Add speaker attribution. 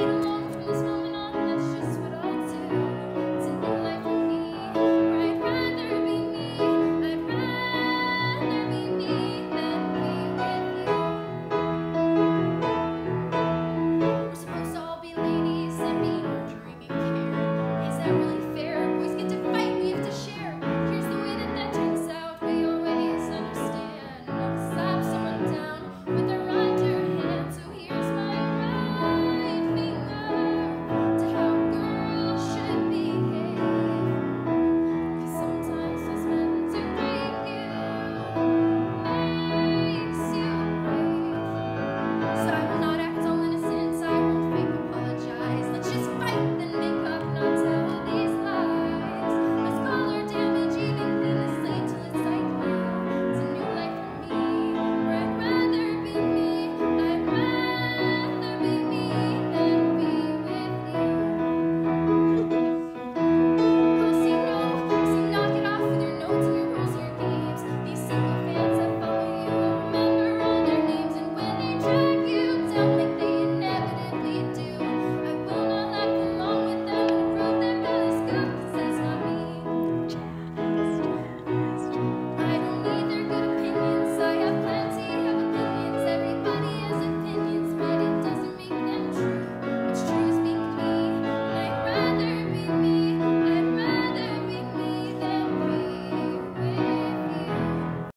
Speaker 1: you.